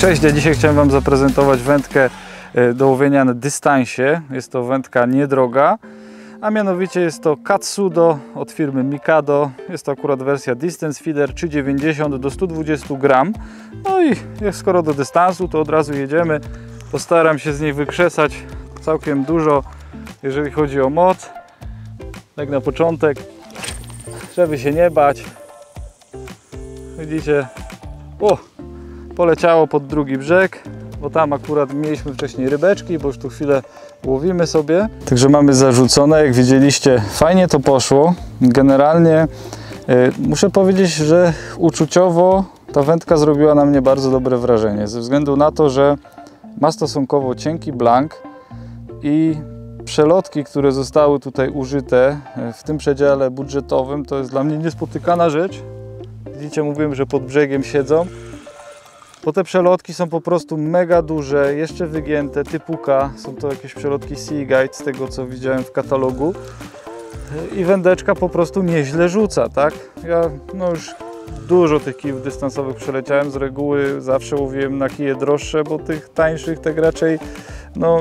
Cześć, ja dzisiaj chciałem Wam zaprezentować wędkę e, do łowienia na dystansie. Jest to wędka niedroga, a mianowicie jest to Katsudo od firmy Mikado. Jest to akurat wersja Distance Feeder 390 do 120 gram. No i jak skoro do dystansu, to od razu jedziemy. Postaram się z niej wykrzesać całkiem dużo, jeżeli chodzi o moc. Tak na początek, żeby się nie bać. Widzicie, o, poleciało pod drugi brzeg, bo tam akurat mieliśmy wcześniej rybeczki, bo już tu chwilę łowimy sobie. Także mamy zarzucone, jak widzieliście, fajnie to poszło. Generalnie y, muszę powiedzieć, że uczuciowo ta wędka zrobiła na mnie bardzo dobre wrażenie, ze względu na to, że ma stosunkowo cienki blank i przelotki, które zostały tutaj użyte y, w tym przedziale budżetowym, to jest dla mnie niespotykana rzecz. Widzicie, mówiłem, że pod brzegiem siedzą bo te przelotki są po prostu mega duże, jeszcze wygięte, typu K. Są to jakieś przelotki Sea Guide z tego co widziałem w katalogu. I wędeczka po prostu nieźle rzuca, tak? Ja no już dużo tych kijów dystansowych przeleciałem, z reguły zawsze łowiłem na kije droższe, bo tych tańszych tak raczej no,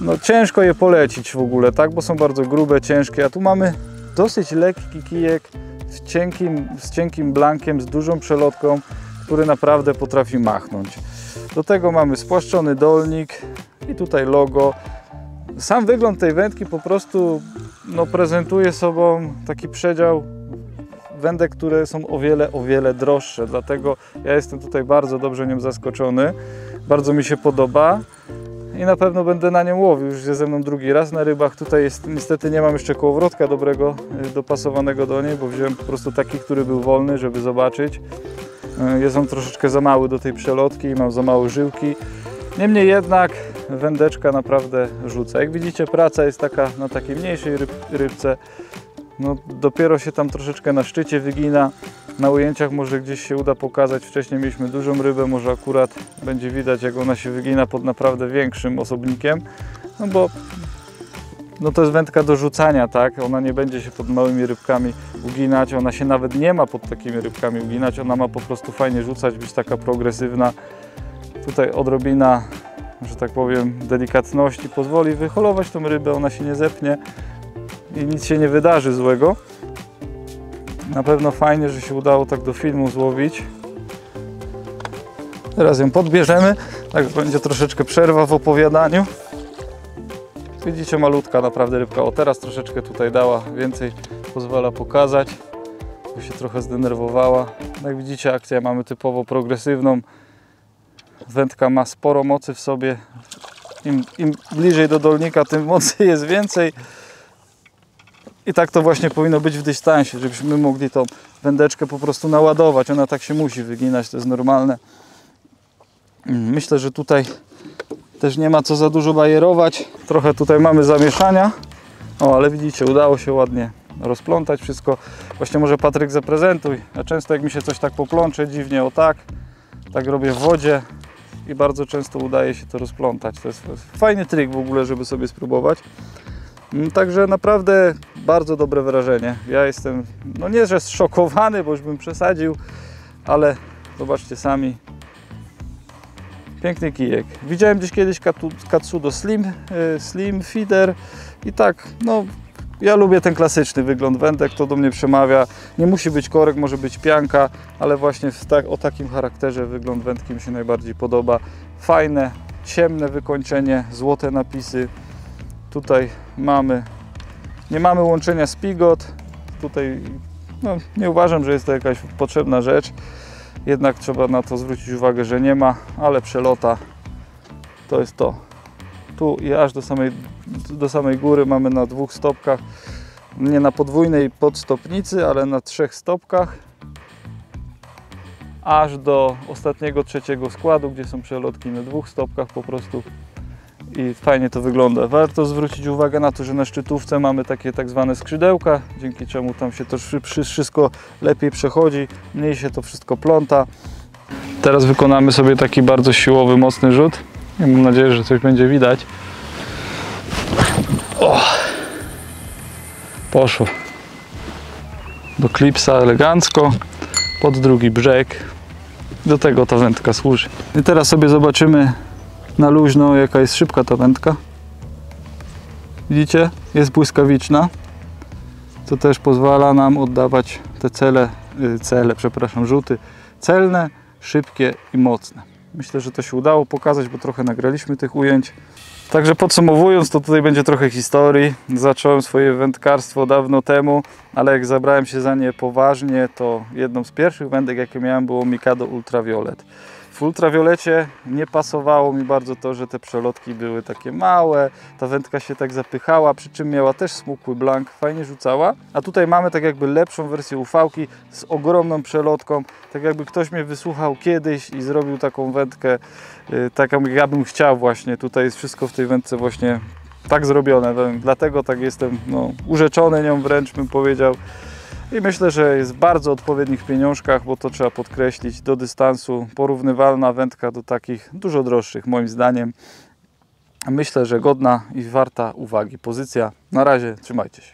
no ciężko je polecić w ogóle, tak? Bo są bardzo grube, ciężkie, a tu mamy dosyć lekki kijek z cienkim, z cienkim blankiem, z dużą przelotką który naprawdę potrafi machnąć. Do tego mamy spłaszczony dolnik i tutaj logo. Sam wygląd tej wędki po prostu no, prezentuje sobą taki przedział wędek, które są o wiele, o wiele droższe. Dlatego ja jestem tutaj bardzo dobrze nią zaskoczony. Bardzo mi się podoba i na pewno będę na nią łowił. Już jest ze mną drugi raz na rybach. Tutaj jest, niestety nie mam jeszcze kołowrotka dobrego, y, dopasowanego do niej, bo wziąłem po prostu taki, który był wolny, żeby zobaczyć. E, jest on troszeczkę za mały do tej przelotki mam za małe żyłki. Niemniej jednak wędeczka naprawdę rzuca. Jak widzicie praca jest taka na takiej mniejszej ryb, rybce. No, dopiero się tam troszeczkę na szczycie wygina. Na ujęciach może gdzieś się uda pokazać. Wcześniej mieliśmy dużą rybę, może akurat będzie widać jak ona się wygina pod naprawdę większym osobnikiem. No bo no to jest wędka do rzucania, tak? Ona nie będzie się pod małymi rybkami uginać, ona się nawet nie ma pod takimi rybkami uginać, ona ma po prostu fajnie rzucać, być taka progresywna. Tutaj odrobina, że tak powiem, delikatności pozwoli wyholować tą rybę, ona się nie zepnie i nic się nie wydarzy złego. Na pewno fajnie, że się udało tak do filmu złowić. Teraz ją podbierzemy, tak będzie troszeczkę przerwa w opowiadaniu. Widzicie, malutka naprawdę rybka. O, teraz troszeczkę tutaj dała więcej, pozwala pokazać. Tu się trochę zdenerwowała. Jak widzicie, akcja mamy typowo progresywną. Wędka ma sporo mocy w sobie. Im, Im bliżej do dolnika, tym mocy jest więcej. I tak to właśnie powinno być w dystansie, żebyśmy mogli tą wędeczkę po prostu naładować. Ona tak się musi wyginać, to jest normalne. Myślę, że tutaj też nie ma co za dużo bajerować. Trochę tutaj mamy zamieszania. O, ale widzicie, udało się ładnie rozplątać wszystko. Właśnie może Patryk zaprezentuj. Ja często jak mi się coś tak poplącze dziwnie, o tak, tak robię w wodzie i bardzo często udaje się to rozplątać. To jest fajny trik w ogóle, żeby sobie spróbować. Mm, także naprawdę bardzo dobre wrażenie. Ja jestem, no nie, że zszokowany, bo już bym przesadził, ale zobaczcie sami, Piękny kijek. Widziałem gdzieś kiedyś Katsudo Slim, e, Slim Feeder i tak, no ja lubię ten klasyczny wygląd wędek, to do mnie przemawia. Nie musi być korek, może być pianka, ale właśnie tak, o takim charakterze wygląd wędki mi się najbardziej podoba. Fajne, ciemne wykończenie, złote napisy. Tutaj mamy, nie mamy łączenia Spigot. Tutaj no, nie uważam, że jest to jakaś potrzebna rzecz. Jednak trzeba na to zwrócić uwagę, że nie ma, ale przelota to jest to. Tu i aż do samej, do samej góry mamy na dwóch stopkach, nie na podwójnej podstopnicy, ale na trzech stopkach aż do ostatniego trzeciego składu, gdzie są przelotki na dwóch stopkach po prostu i fajnie to wygląda. Warto zwrócić uwagę na to, że na szczytówce mamy takie tak zwane skrzydełka, dzięki czemu tam się to wszystko lepiej przechodzi, mniej się to wszystko pląta. Teraz wykonamy sobie taki bardzo siłowy, mocny rzut i mam nadzieję, że coś będzie widać. O! Poszło. Do klipsa elegancko, pod drugi brzeg. Do tego ta wędka służy. I teraz sobie zobaczymy na luźno, jaka jest szybka ta wędka. Widzicie? Jest błyskawiczna. Co też pozwala nam oddawać te cele, y, cele, przepraszam, rzuty celne, szybkie i mocne. Myślę, że to się udało pokazać, bo trochę nagraliśmy tych ujęć. Także podsumowując, to tutaj będzie trochę historii. Zacząłem swoje wędkarstwo dawno temu, ale jak zabrałem się za nie poważnie, to jedną z pierwszych wędek, jakie miałem, było Mikado Ultraviolet. W ultrawiolecie nie pasowało mi bardzo to, że te przelotki były takie małe, ta wędka się tak zapychała, przy czym miała też smukły blank, fajnie rzucała. A tutaj mamy tak jakby lepszą wersję ufałki z ogromną przelotką, tak jakby ktoś mnie wysłuchał kiedyś i zrobił taką wędkę, y, taką jak ja bym chciał właśnie. Tutaj jest wszystko w tej wędce właśnie tak zrobione, dlatego tak jestem no, urzeczony nią wręcz bym powiedział. I myślę, że jest w bardzo odpowiednich pieniążkach, bo to trzeba podkreślić, do dystansu porównywalna wędka do takich dużo droższych moim zdaniem. Myślę, że godna i warta uwagi pozycja. Na razie, trzymajcie się.